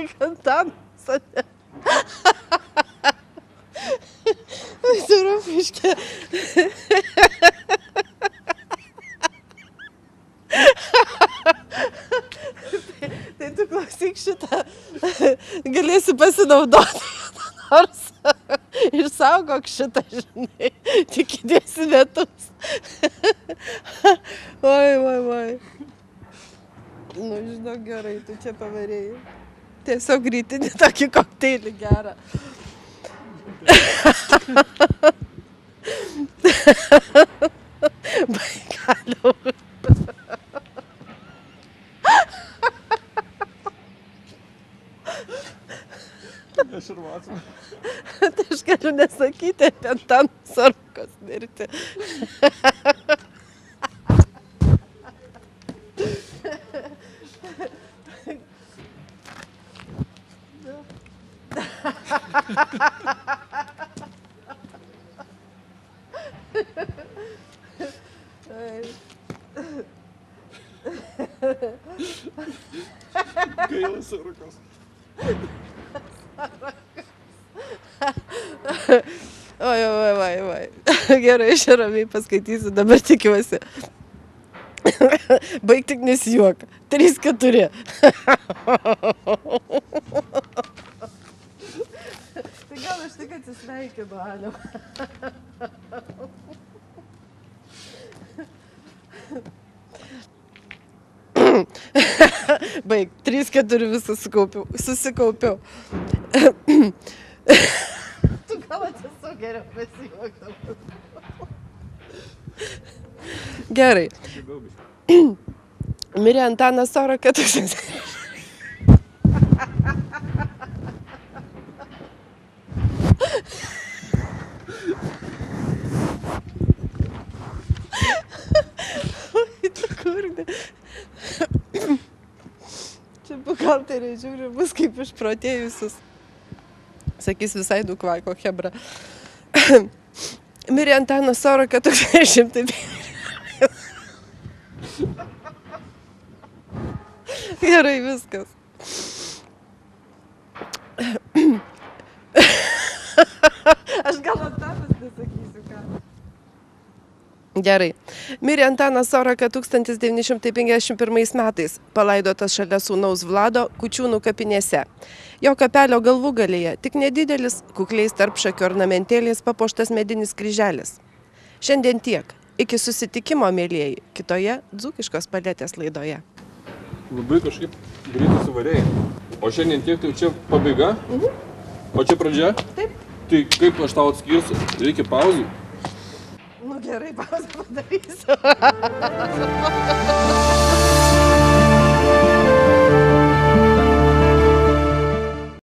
tik Antanas, ne? Surapiškė. tai, tai tu klausyk šitą, galėsi pasinaudoti nors išsaugok šitą, žinai, tik įdėsi metus. oi, oi, oi. Nu, žinau, gerai, tu čia pavarėjai. Tiesiog rytinį tokį kokteilį gerą. Baigaliau. Aš ir matau. Tai aš galiu nesakyti apie Antaną Sarkos mirtį. Gaila surukos. Oi, oi, oi, oi. Gerai, aš ramiai paskaitysiu, dabar tikiuosi. Baig tik nesijuok. 3-4. Tai gal aš tik atsisveikinu, Aliu. Baig, 3-4 viską sukaupiau. Susikaupiau. tu gal tiesiog geriau pasijuokdamas. Gerai. Mirė Antanas Soroka 1000. Oi, tu kurde. Čia buhalteriai žiūri, bus kaip išprotėjusius. Sakys visai nukvako hebra. Mirė Antanas Soroka 1100. Gerai, viskas. Aš gal Antanas nesakysiu ką. Gerai. Mirė Antanas Soraka 1951 metais, palaidotas šalia sūnaus Vlado Kučiūnų kapinėse. Jo kapelio galvų galėje tik nedidelis, kukliais tarp šakių ornamentėliais papuoštas medinis kryželis. Šiandien tiek. Iki susitikimo, mėlyjeji, kitoje dzūkiškos palėtės laidoje. Labai kažkaip greitai suvarėjai. O šiandien tiek, tai čia pabaiga? O čia pradžia? Taip. Tai kaip aš tau atskirsiu? Reikia pauzų. Nu gerai, pauzę padarysiu.